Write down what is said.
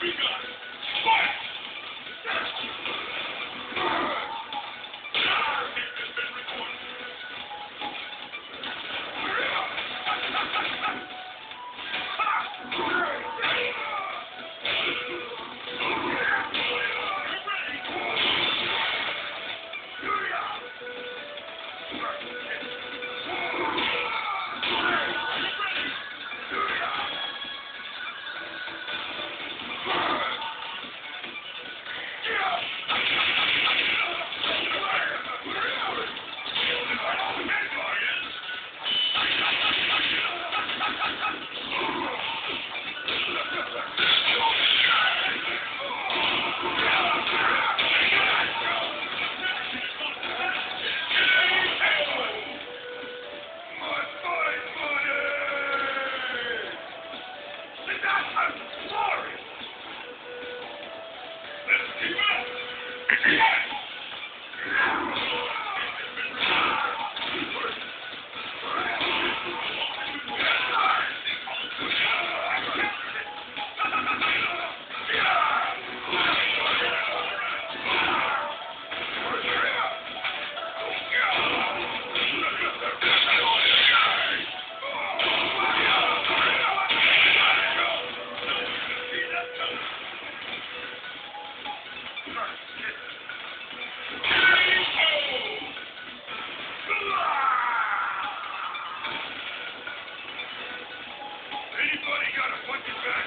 be gone. Anybody got a fucking bat?